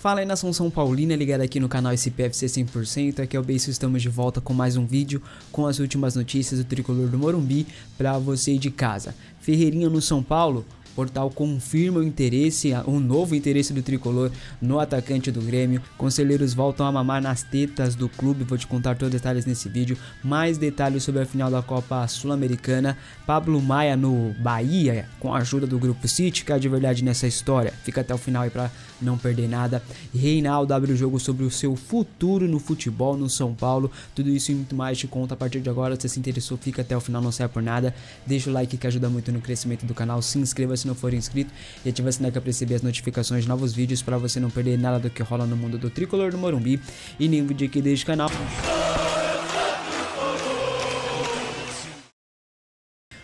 Fala aí nação São Paulina, ligado aqui no canal SPFC 100%, aqui é o Beijo, estamos de volta com mais um vídeo com as últimas notícias do Tricolor do Morumbi para você de casa. Ferreirinha no São Paulo, portal confirma o interesse, um novo interesse do tricolor no atacante do Grêmio. Conselheiros voltam a mamar nas tetas do clube. Vou te contar todos os detalhes nesse vídeo. Mais detalhes sobre a final da Copa Sul-Americana. Pablo Maia no Bahia, com a ajuda do Grupo City, que é de verdade nessa história. Fica até o final aí para não perder nada. Reinaldo abre o jogo sobre o seu futuro no futebol no São Paulo. Tudo isso e muito mais te conta a partir de agora. Se você se interessou, fica até o final, não sai por nada. Deixa o like que ajuda muito no crescimento do canal. Se inscreva se não for inscrito e ative a sininho para receber as notificações de novos vídeos para você não perder nada do que rola no mundo do tricolor do Morumbi e nenhum vídeo aqui deste canal.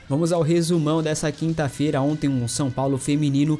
Vamos ao resumão dessa quinta-feira. Ontem um São Paulo feminino,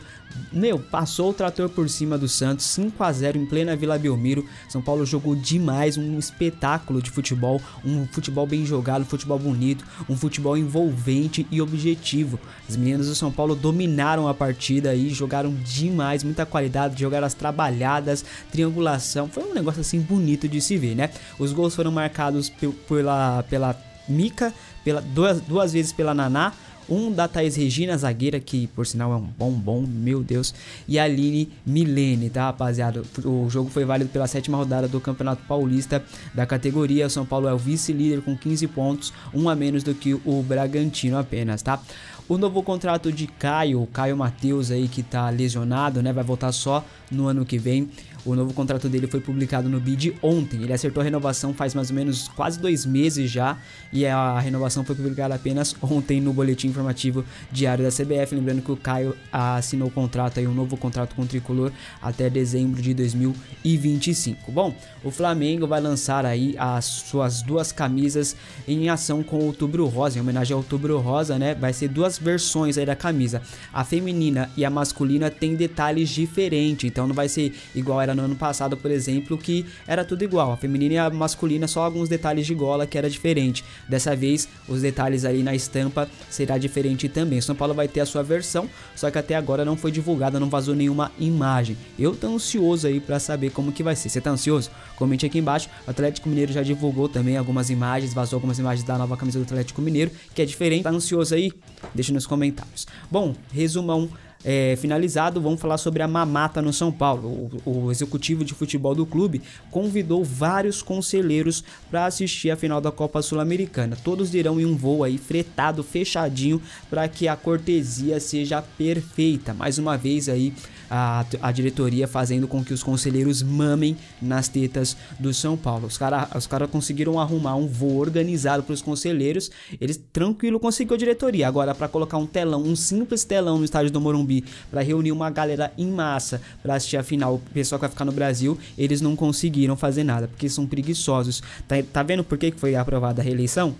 meu, passou o trator por cima do Santos, 5 a 0 em plena Vila Belmiro. São Paulo jogou demais, um espetáculo de futebol, um futebol bem jogado, um futebol bonito, um futebol envolvente e objetivo. As meninas do São Paulo dominaram a partida aí, jogaram demais, muita qualidade, jogaram as trabalhadas, triangulação. Foi um negócio assim bonito de se ver, né? Os gols foram marcados pela pela Mika, pela, duas, duas vezes pela Naná, um da Thaís Regina, zagueira, que por sinal é um bom, bom, meu Deus, e a Aline Milene, tá, rapaziada? O jogo foi válido pela sétima rodada do Campeonato Paulista da categoria. O São Paulo é o vice-líder com 15 pontos, um a menos do que o Bragantino apenas, tá? O novo contrato de Caio, Caio Matheus aí que tá lesionado, né? Vai voltar só no ano que vem. O novo contrato dele foi publicado no BID ontem. Ele acertou a renovação faz mais ou menos quase dois meses já. E a renovação foi publicada apenas ontem no boletim informativo diário da CBF. Lembrando que o Caio assinou o contrato aí, um novo contrato com o Tricolor até dezembro de 2025. Bom, o Flamengo vai lançar aí as suas duas camisas em ação com o Outubro Rosa, em homenagem ao Outubro Rosa, né? Vai ser duas versões aí da camisa. A feminina e a masculina tem detalhes diferentes, então não vai ser igual era no ano passado, por exemplo, que era tudo igual. A feminina e a masculina, só alguns detalhes de gola que era diferente. Dessa vez, os detalhes aí na estampa será diferente também. São Paulo vai ter a sua versão, só que até agora não foi divulgada, não vazou nenhuma imagem. Eu tô ansioso aí para saber como que vai ser. Você tá ansioso? Comente aqui embaixo. O Atlético Mineiro já divulgou também algumas imagens, vazou algumas imagens da nova camisa do Atlético Mineiro, que é diferente. Tá ansioso aí? Deixa nos comentários. Bom, resumão é, finalizado, vamos falar sobre a mamata no São Paulo. O, o executivo de futebol do clube convidou vários conselheiros para assistir a final da Copa Sul-Americana. Todos irão em um voo aí fretado, fechadinho, para que a cortesia seja perfeita. Mais uma vez aí a, a diretoria fazendo com que os conselheiros mamem nas tetas do São Paulo. Os caras os cara conseguiram arrumar um voo organizado para os conselheiros, eles tranquilo conseguiu a diretoria. Agora, para colocar um telão, um simples telão no estádio do Morumbi, para reunir uma galera em massa para assistir a final, o pessoal que vai ficar no Brasil, eles não conseguiram fazer nada, porque são preguiçosos. Tá, tá vendo por que foi aprovada a reeleição?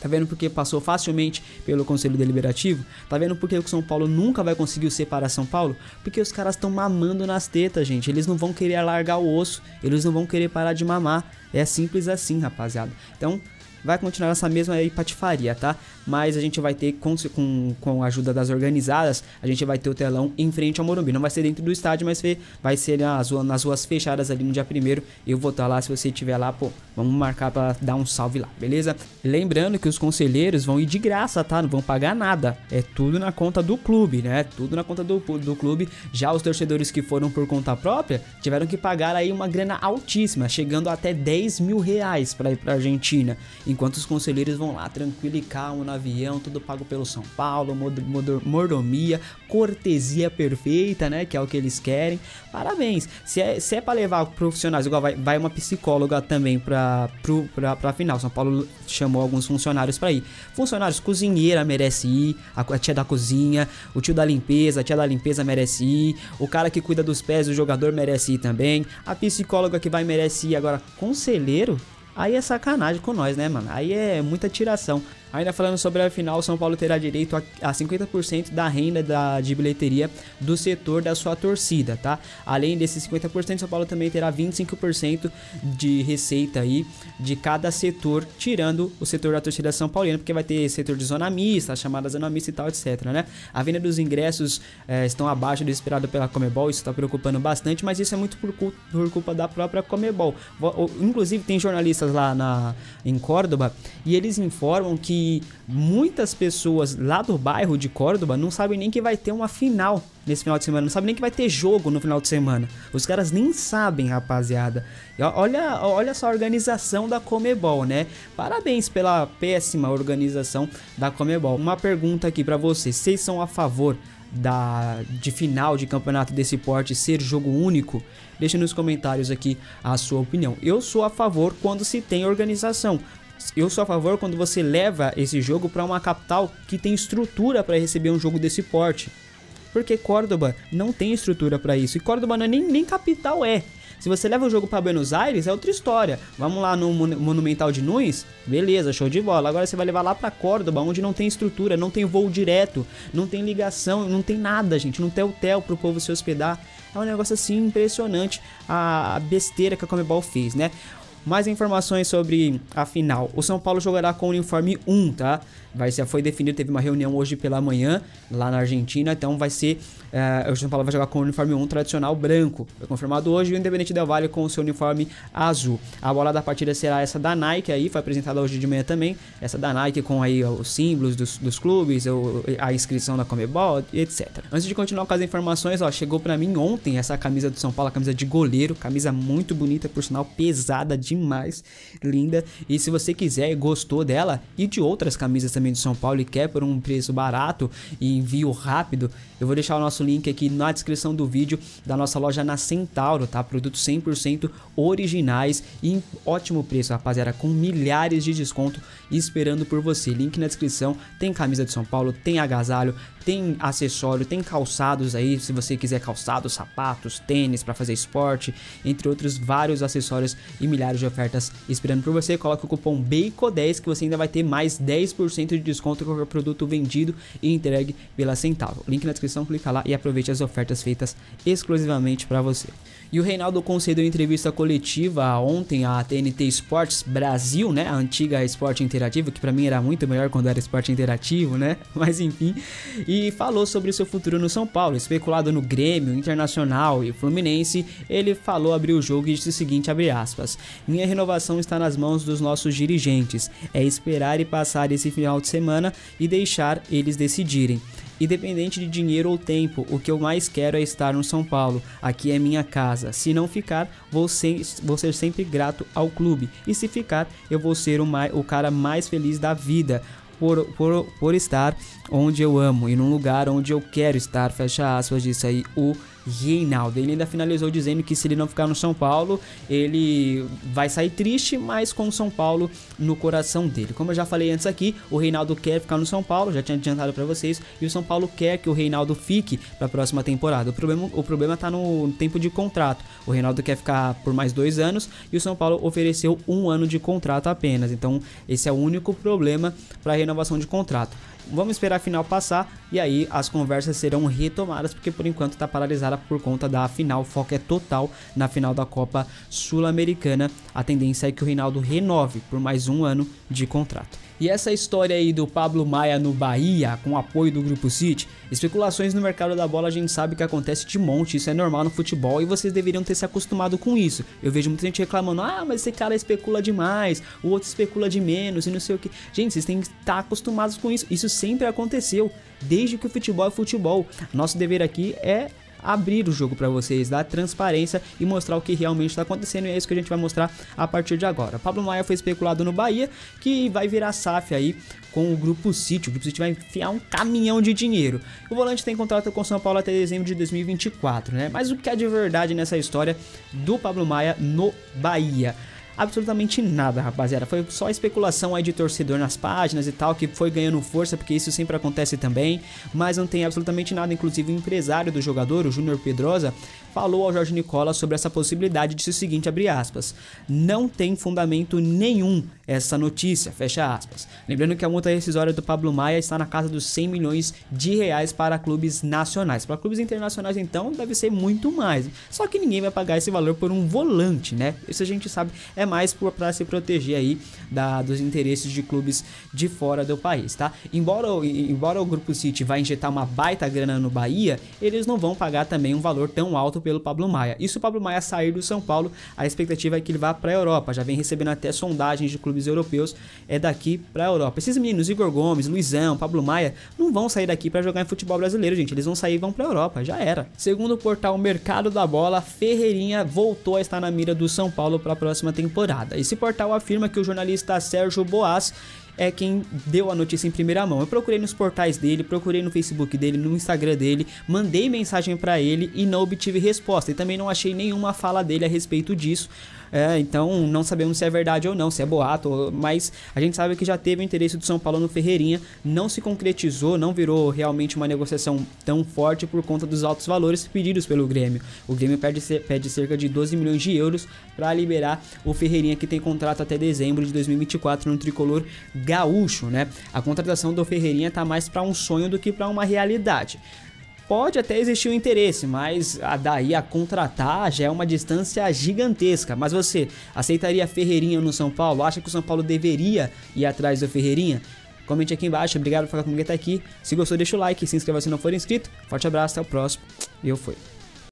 Tá vendo porque passou facilmente pelo Conselho Deliberativo? Tá vendo porque o São Paulo nunca vai conseguir separar São Paulo? Porque os caras estão mamando nas tetas, gente. Eles não vão querer largar o osso, eles não vão querer parar de mamar. É simples assim, rapaziada. Então, vai continuar essa mesma patifaria, tá? Mas a gente vai ter, com, com, com a ajuda das organizadas, a gente vai ter o telão em frente ao Morumbi. Não vai ser dentro do estádio, mas vai ser nas, nas ruas fechadas ali no dia primeiro. Eu vou estar lá, se você estiver lá, pô, vamos marcar para dar um salve lá, beleza? Lembrando que os conselheiros vão ir de graça, tá? Não vão pagar nada. É tudo na conta do clube, né? Tudo na conta do, do clube. Já os torcedores que foram por conta própria tiveram que pagar aí uma grana altíssima, chegando até 10 mil reais para ir pra Argentina. Enquanto os conselheiros vão lá tranquilo e calmo no avião, tudo pago pelo São Paulo, mordomia, cortesia perfeita, né? Que é o que eles querem. Parabéns. Se é, se é pra levar profissionais, igual vai, vai uma psicóloga também pra, pro, pra, pra final. São Paulo chamou alguns funcionários pra ir. Funcionários, cozinheira merece ir, a, a tia da cozinha, o tio da limpeza, a tia da limpeza merece ir, o cara que cuida dos pés do jogador merece ir também, a psicóloga que vai merece ir. Agora, conselheiro, Aí é sacanagem com nós, né, mano? Aí é muita tiração. Ainda falando sobre a final, São Paulo terá direito a, a 50% da renda da, de bilheteria do setor da sua torcida, tá? Além desses 50%, São Paulo também terá 25% de receita aí de cada setor, tirando o setor da torcida São Paulina, porque vai ter setor de zona mista, chamada zona mista e tal, etc, né? A venda dos ingressos é, estão abaixo do esperado pela Comebol, isso está preocupando bastante, mas isso é muito por, por culpa da própria Comebol. Inclusive, tem jornalistas lá na, em Córdoba e eles informam que muitas pessoas lá do bairro de Córdoba não sabem nem que vai ter uma final nesse final de semana, não sabem nem que vai ter jogo no final de semana. Os caras nem sabem, rapaziada. E olha, olha só a organização da Comebol, né? Parabéns pela péssima organização da Comebol. Uma pergunta aqui para vocês: vocês são a favor da de final de campeonato desse porte ser jogo único? Deixe nos comentários aqui a sua opinião. Eu sou a favor quando se tem organização, eu sou a favor quando você leva esse jogo para uma capital que tem estrutura para receber um jogo desse porte. Porque Córdoba não tem estrutura para isso. E Córdoba não é nem, nem capital é. Se você leva o jogo para Buenos Aires, é outra história. Vamos lá no Monumental de Nunes? Beleza, show de bola. Agora você vai levar lá para Córdoba, onde não tem estrutura, não tem voo direto, não tem ligação, não tem nada, gente. Não tem hotel pro povo se hospedar. É um negócio assim impressionante a besteira que a Comebol fez, né? Mais informações sobre a final. O São Paulo jogará com o uniforme 1, tá? Vai ser, foi definido, teve uma reunião hoje pela manhã lá na Argentina, então vai ser o São Paulo vai jogar com o uniforme 1 tradicional branco. Foi confirmado hoje o Independente Del Valle com o seu uniforme azul. A bola da partida será essa da Nike aí, foi apresentada hoje de manhã também. Essa da Nike com aí os símbolos dos, dos clubes, a inscrição da Comebol, etc. Antes de continuar com as informações, ó, chegou para mim ontem essa camisa do São Paulo, camisa de goleiro, camisa muito bonita, por sinal pesada demais, linda. E se você quiser e gostou dela e de outras camisas também do São Paulo e quer por um preço barato e envio rápido, eu vou deixar o nosso link aqui na descrição do vídeo da nossa loja na Centauro, tá? Produtos 100% originais e em ótimo preço, rapaziada, com milhares de desconto esperando por você. Link na descrição, tem camisa de São Paulo, tem agasalho, tem acessório, tem calçados aí, se você quiser calçados, sapatos, tênis para fazer esporte, entre outros vários acessórios e milhares de ofertas esperando por você. Coloque o cupom BACO10 que você ainda vai ter mais 10% de desconto com qualquer produto vendido e entregue pela Centavo. Link na descrição, clica lá e aproveite as ofertas feitas exclusivamente para você. E o Reinaldo concedeu entrevista coletiva ontem à TNT Sports Brasil, né? A antiga Esporte Interativo, que para mim era muito melhor quando era Esporte Interativo, né? Mas enfim. E falou sobre seu futuro no São Paulo, especulado no Grêmio, Internacional e Fluminense. Ele falou, abriu o jogo e disse o seguinte, abre aspas. Minha renovação está nas mãos dos nossos dirigentes. É esperar e passar esse final de semana e deixar eles decidirem. Independente de dinheiro ou tempo, o que eu mais quero é estar no São Paulo. Aqui é minha casa. Se não ficar, vou ser, vou ser sempre grato ao clube. E se ficar, eu vou ser o, mais, o cara mais feliz da vida. Por, por, por estar onde eu amo e num lugar onde eu quero estar. Fecha aspas, disse aí o Reinaldo. Ele ainda finalizou dizendo que se ele não ficar no São Paulo, ele vai sair triste, mas com o São Paulo no coração dele. Como eu já falei antes aqui, o Reinaldo quer ficar no São Paulo, já tinha adiantado para vocês, e o São Paulo quer que o Reinaldo fique para a próxima temporada. O problema, o problema tá no tempo de contrato. O Reinaldo quer ficar por mais dois anos e o São Paulo ofereceu um ano de contrato apenas. Então, esse é o único problema para a renovação de contrato. Vamos esperar a final passar e aí as conversas serão retomadas, porque por enquanto está paralisada por conta da final. O foco é total na final da Copa Sul-Americana. A tendência é que o Reinaldo renove por mais um ano de contrato. E essa história aí do Pablo Maia no Bahia, com apoio do Grupo City, especulações no mercado da bola a gente sabe que acontece de monte, isso é normal no futebol e vocês deveriam ter se acostumado com isso. Eu vejo muita gente reclamando, ah, mas esse cara especula demais, o outro especula de menos e não sei o que. Gente, vocês têm que estar acostumados com isso, isso sempre aconteceu, desde que o futebol é futebol. Nosso dever aqui é abrir o jogo para vocês, dar transparência e mostrar o que realmente está acontecendo. E é isso que a gente vai mostrar a partir de agora. Pablo Maia foi especulado no Bahia, que vai virar SAF aí com o Grupo City. O Grupo City vai enfiar um caminhão de dinheiro. O volante tem contrato com o São Paulo até dezembro de 2024, né? Mas o que é de verdade nessa história do Pablo Maia no Bahia? Absolutamente nada, rapaziada. Foi só especulação aí de torcedor nas páginas e tal, que foi ganhando força, porque isso sempre acontece também, mas não tem absolutamente nada. Inclusive, o empresário do jogador, o Júnior Pedrosa, falou ao Jorge Nicola sobre essa possibilidade de o seguinte, abre aspas, não tem fundamento nenhum essa notícia, fecha aspas. Lembrando que a multa rescisória do Pablo Maia está na casa dos 100 milhões de reais para clubes nacionais. Para clubes internacionais, então, deve ser muito mais. Só que ninguém vai pagar esse valor por um volante, né? Isso a gente sabe é mais para se proteger aí da, dos interesses de clubes de fora do país, tá? Embora, embora o Grupo City vai injetar uma baita grana no Bahia, eles não vão pagar também um valor tão alto pelo Pablo Maia. E se o Pablo Maia sair do São Paulo, a expectativa é que ele vá para a Europa. Já vem recebendo até sondagens de clubes europeus é daqui para a Europa. Esses meninos, Igor Gomes, Luizão, Pablo Maia, não vão sair daqui para jogar em futebol brasileiro, gente. Eles vão sair e vão para a Europa, já era. Segundo o portal Mercado da Bola, Ferreirinha voltou a estar na mira do São Paulo para a próxima temporada. Esse portal afirma que o jornalista Sérgio Boas é quem deu a notícia em primeira mão. Eu procurei nos portais dele, procurei no Facebook dele, no Instagram dele, mandei mensagem para ele e não obtive resposta. E também não achei nenhuma fala dele a respeito disso. É, então não sabemos se é verdade ou não, se é boato, mas a gente sabe que já teve o interesse do São Paulo no Ferreirinha, não se concretizou, não virou realmente uma negociação tão forte por conta dos altos valores pedidos pelo Grêmio. O Grêmio pede, pede cerca de 12 milhões de euros para liberar o Ferreirinha que tem contrato até dezembro de 2024 no tricolor gaúcho, né? A contratação do Ferreirinha tá mais para um sonho do que para uma realidade. Pode até existir o um interesse, mas a daí a contratar já é uma distância gigantesca. Mas você aceitaria Ferreirinha no São Paulo? Acha que o São Paulo deveria ir atrás do Ferreirinha? Comente aqui embaixo, obrigado por ficar comigo até aqui. Se gostou, deixa o like, se inscreva se não for inscrito. Forte abraço, até o próximo. Eu fui.